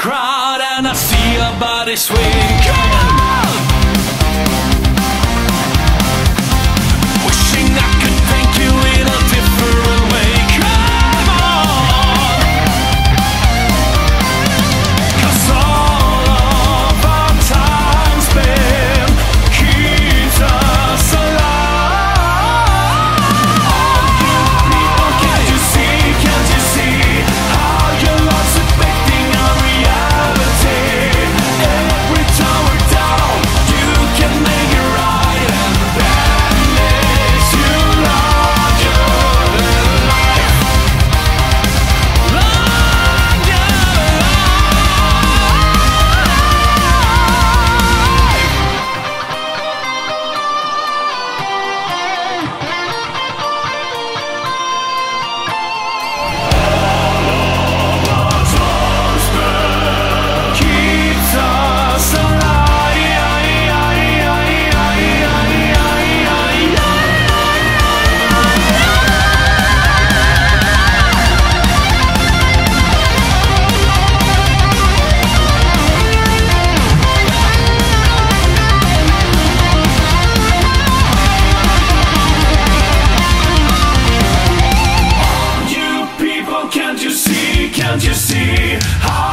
crowd and I see your body swing. Can't you see how